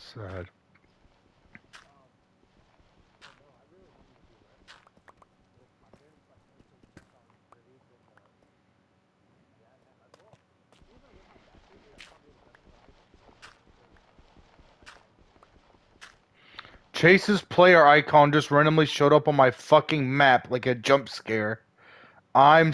Sad. Chase's player icon just randomly showed up on my fucking map like a jump scare. I'm